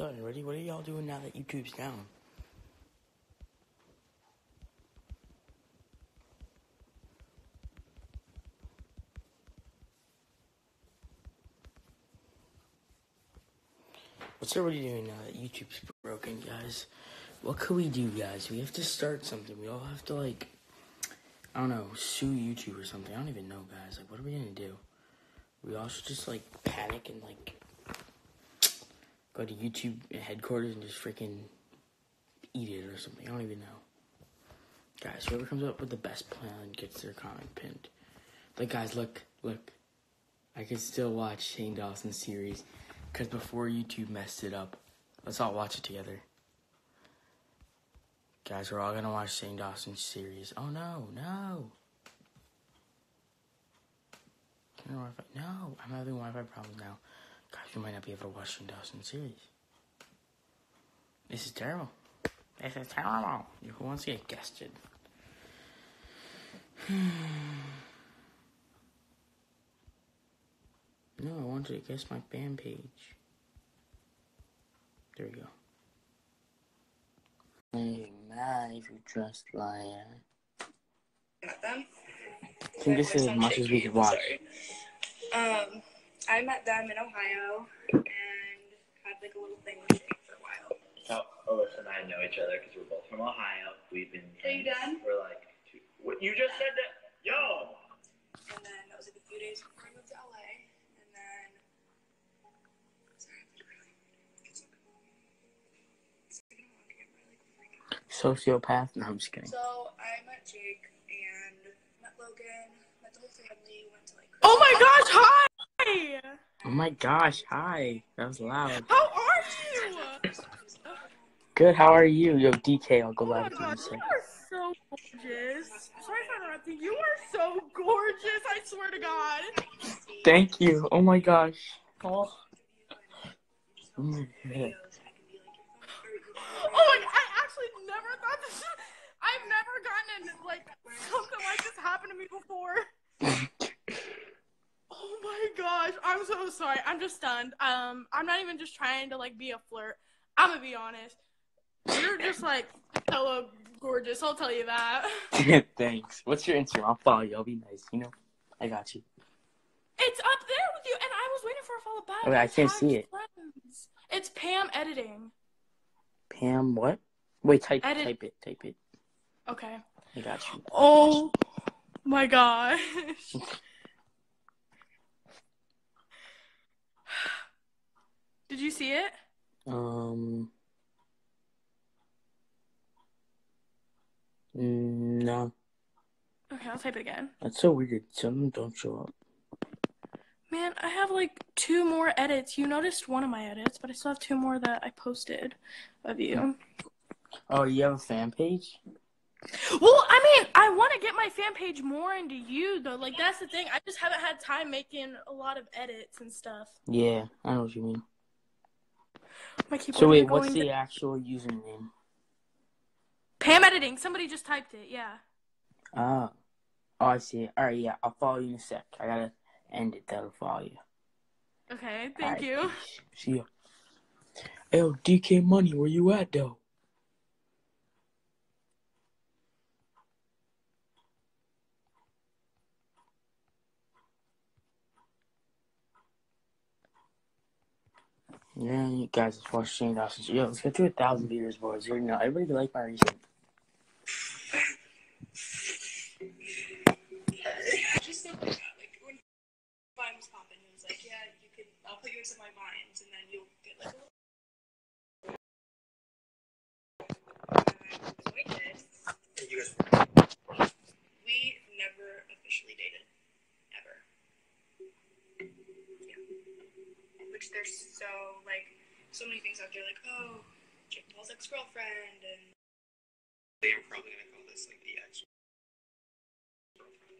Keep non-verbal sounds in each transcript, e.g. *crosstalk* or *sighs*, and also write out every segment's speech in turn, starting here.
Up, everybody? What are y'all doing now that YouTube's down? What's everybody doing now that YouTube's broken, guys? What could we do, guys? We have to start something. We all have to, like, I don't know, sue YouTube or something. I don't even know, guys. Like, what are we gonna do? We all should just, like, panic and, like, go to YouTube headquarters and just freaking eat it or something. I don't even know. Guys, whoever comes up with the best plan gets their comment pinned. Like, guys, look, look. I can still watch Shane Dawson's series because before YouTube messed it up. Let's all watch it together. Guys, we're all gonna watch Shane Dawson's series. Oh no, no. No, I'm having Wi-Fi problems now. Guys, we might not be able to watch Shane Dawson's series. This is terrible. This is terrible. Who wants to get guested? *sighs* no, I wanted to guess my fan page. There we go. Hey, man, if you trust liar. met them. I think this is as much as we could watch. Um, I met them in Ohio and had like a little thing with Shane for a while. Oh, oh Alissa and I know each other because we're both from Ohio. We've been Are you done? for like two. What you just said that? Yo. And then that was like a few days before I moved to LA. And then. Sorry, I'm really. It's okay. It's like, I don't want to get really Sociopath? No, I'm just kidding. So I met Jake and met Logan, met the whole family, went to like. Oh my gosh, hi! Oh my gosh, hi. That was loud. How are you? Good, how are you? Yo, DK, I'll go Oh live with you in a gosh, sec. you are so gorgeous. Sorry for interrupting. You are so gorgeous, I swear to God. Thank you. Oh my gosh. Oh. Oh my God. Oh my I actually never thought this *laughs* I've never gotten like something like this happen to me before. *laughs* My gosh, I'm so sorry. I'm just stunned. Um, I'm not even just trying to like be a flirt. I'm gonna be honest. You're just like hella gorgeous. I'll tell you that. *laughs* Thanks. What's your Instagram? I'll follow you. I'll be nice. You know, I got you. It's up there with you, and I was waiting for a follow back. Okay, I can't see it. friends. It's Pam editing. Pam, what? Wait, type, Edit- type it, type it. Okay. I got you. Oh my gosh. *laughs* Did you see it? Um. No, Okay, I'll type it again. that's so weird. Some don't show up. Man, I have like two more edits. You noticed one of my edits, but I still have two more that I posted of you. Oh, you have a fan page? Well, I mean, I want to get my fan page more into you though. Like that's the thing. I just haven't had time making a lot of edits and stuff. Yeah, I know what you mean. My keyboard's So wait, what's to- the actual username? Pam editing? Somebody just typed it. Yeah. Ah, oh, I see it. All right, yeah, I'll follow you in a sec. I gotta end it. That'll follow you. Okay. Thank Alright, you. peace. See ya. Yo, DK Money, where you at though? Yeah, you guys, let's watch Shane Dawson. Yo, let's get to a thousand viewers, boys. You know, everybody like my reason. Just think about it. Like when Vine was popping, it was like, yeah, you could. I'll put you into my vines, and then you'll get like a little. Um, wait, Ed. You guys. We never officially dated, ever. Yeah. Which there's so like so many things out there, like oh, Jake Paul's ex girlfriend, and they are probably gonna call this like the ex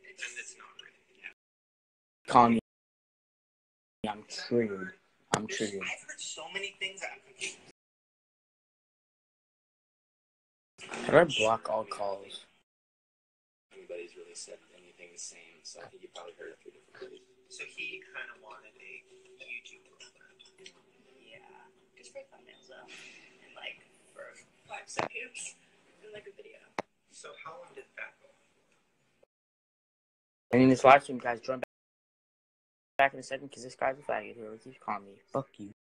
it's, and it's not really. Call me. I'm triggered. I'm triggered. I've heard so many things that I'm confused. How do I block all calls? Anybody's really said anything the same, so I think you probably heard it through different ways. So he kind of wanted a YouTube girlfriend. Yeah. Because for thumbnails though, and like for five seconds in like a video. So how long did that go? And in this live stream, guys, join back in a second because this guy's a faggot who keeps calling me. Fuck you.